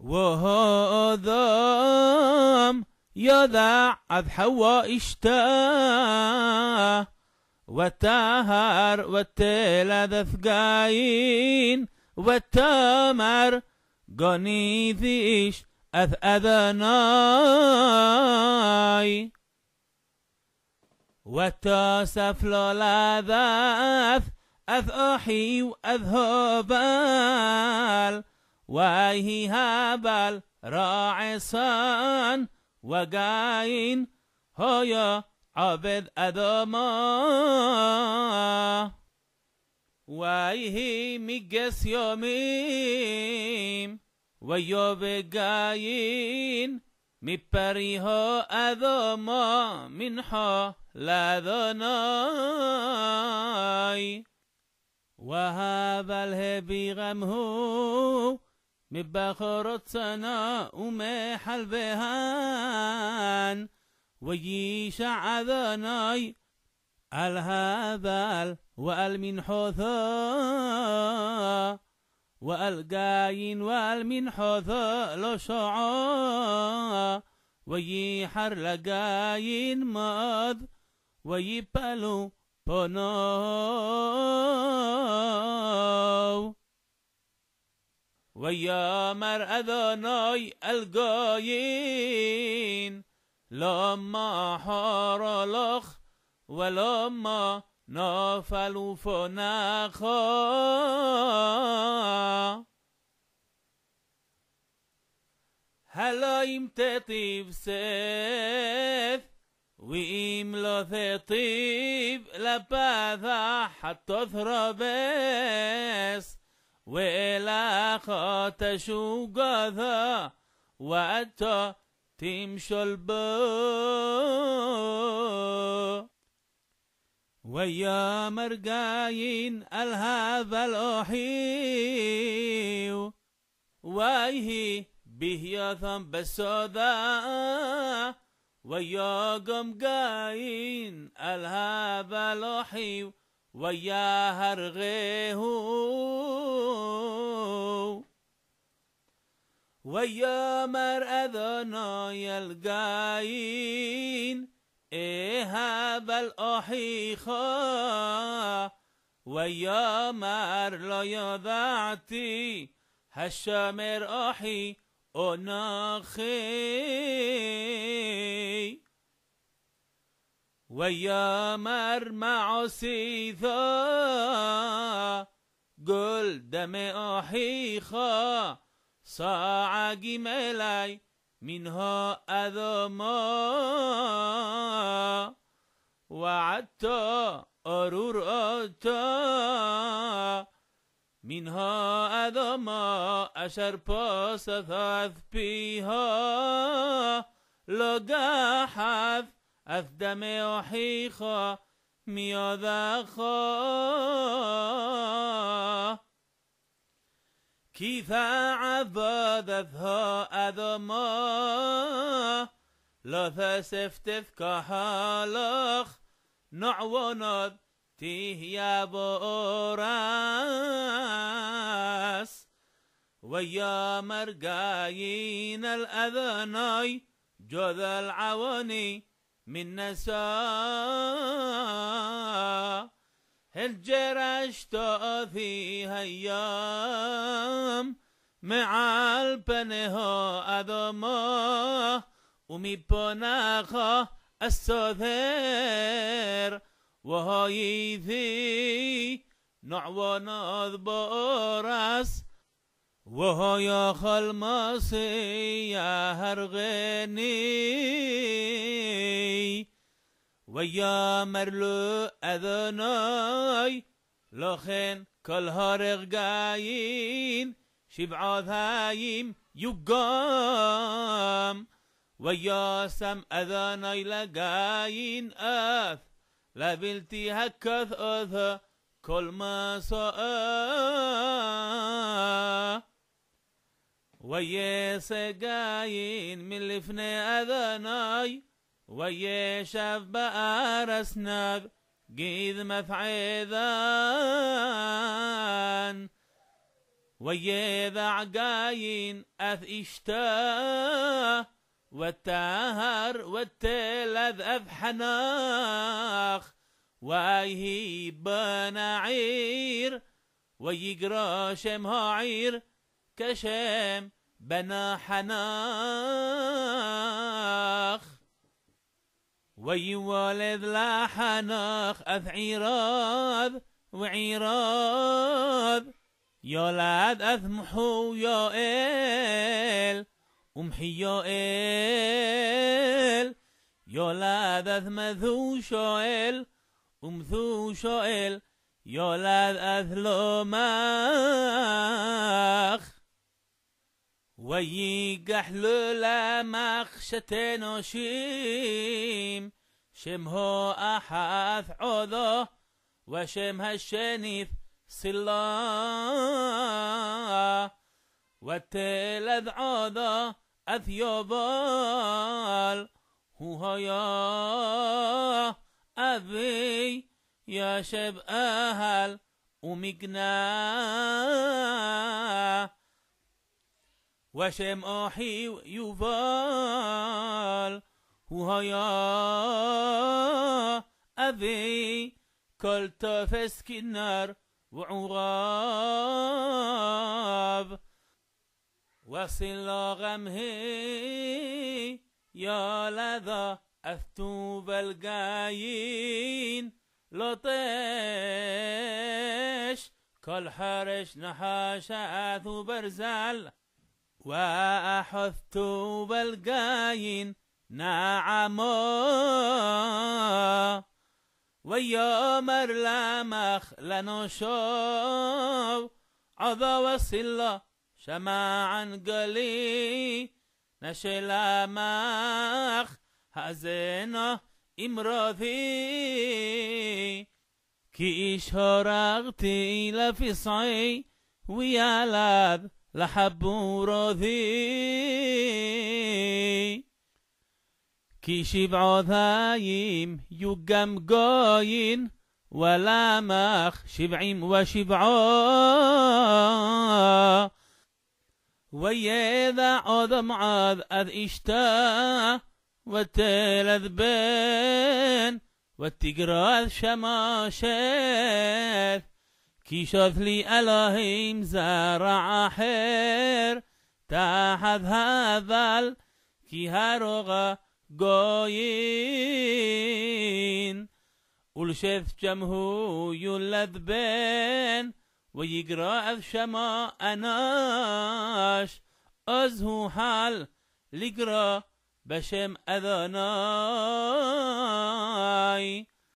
وهو ذم يدع أذ حواء اشتاه والتهر والتلذ ثقاين والتمر قنيثيش أث أذناي. والتاسف لذاث أث أحي وأذهبال وهي هبل راعسان وقاين هيا عبد أدما وهي مجس يوميم ويوب قاين مبريها أدما منها لذناي وهذا الهبي غمه مبخرت سنا ومحل بهان ويشع ذناي الهذا والمن حثا والقاين والمن حثا لو شعا ويحر لقاين ماذ ويبالو بنو ويامر أذناي القاين لما حار لخ ولما نافلوا فناخا. هلا يمتطيب سيف وإم لا ثطيب لباثا حتى ثربس وإلى خاتشو قاثا وأتى تمشى البو ويا مرقاين الهذا الأحيو وايه به يثم بالسودا ويا قم قاين الهذا الأحيو ويا هرغيهو. ويا مر أذنا يلقاين. إيه هذا الأحيخا ويا مر لا يضعتي. هالشامر أحي أناخي. ويا مر مع سيثا قل دم أحيخا ساعة جمالي منها أذما. وعدت أرور أتا منها أذما أشر باس ثاث بها لقاحث أثدم أحيخا ميذاخا كيف عبدتها أذما لا ثسفتث كحالخ نعوند تيه يا بوراس ويا مرقاين الأذناي جذ العواني من نساء. الجرشت في هيام مع البنها أذما ومبناخا السثير وهايثي نعوانا بورس وهايا خلماسي يا هرغني. ويا مرلو أذناي. لخن كل هارغ قاين شبعات هايم يقام. ويا سم أذناي لقاين أث لبلتي هكث أث كل ما سأ. ويا سقاين من لفني أذناي ويشاف بأرسناق قيد مفعيذان. ويذع قاين أث إشتا والتهر والتلذ أذ حناخ. وأيه بنعير ويقرا شم هاعير كشم بنا حناخ. ويولد لا حناخ أث عيراض وعيراض يولد أث محو يا إل أمحي يا يولد أث مذو شائل أمثو شائل يولد أث لوماخ ويقح لمخ شتنوشيم شمه أحاث عضو وشم هالشنيف صلا والتلذ عضو أثيوبال هو يا أبي يا شب أهل ومقنا وشم أحي يوفال هو يا أبي كل تفس كنار وعغاب وصل غمه يا لذا أثوب القايين لطيش كل حرش نحاشات برزال وأحثت بالقاين نعما ويومر لمخ لنشوف عضا وصلة شماعا قلي. نشلا مخ هزنا امراثي كيش هرغتي لفصعي ويالذ لحبو راثي كي شبع ثايم يقم قاين ولا مخ شبعيم وشبعا. ويذا عظم عاد أذ إشتا وتلذ بين والتقراذ شماشث كي شثلي ألهيم زرع حير. تحت هذا كي هرغ قاين ولشث جمهو يولد بين ويقرأ شما أناش. أزهو حال لقرأ بشم أذناي.